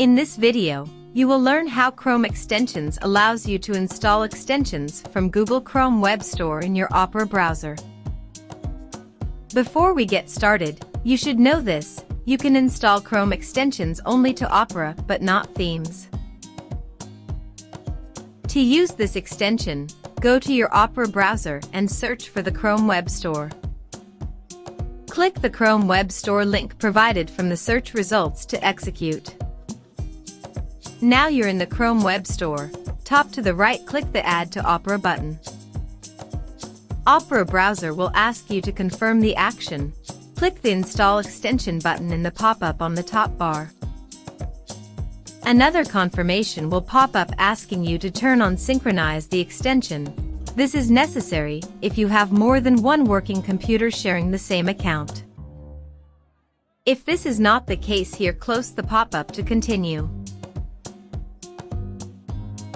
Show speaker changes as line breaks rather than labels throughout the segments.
In this video, you will learn how Chrome Extensions allows you to install extensions from Google Chrome Web Store in your Opera browser. Before we get started, you should know this, you can install Chrome extensions only to Opera but not themes. To use this extension, go to your Opera browser and search for the Chrome Web Store. Click the Chrome Web Store link provided from the search results to execute. Now you're in the Chrome Web Store. Top to the right click the Add to Opera button. Opera browser will ask you to confirm the action. Click the Install Extension button in the pop-up on the top bar. Another confirmation will pop up asking you to turn on Synchronize the extension. This is necessary if you have more than one working computer sharing the same account. If this is not the case here close the pop-up to continue.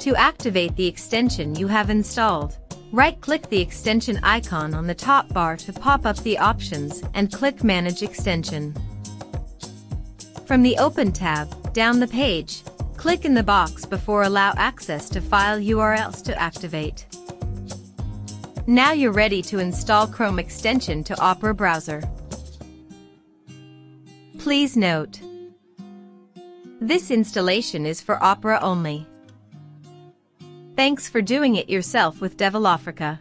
To activate the extension you have installed, right-click the extension icon on the top bar to pop up the options and click Manage Extension. From the Open tab, down the page, click in the box before Allow access to file URLs to activate. Now you're ready to install Chrome extension to Opera browser. Please note, this installation is for Opera only. Thanks for doing it yourself with Develofrica.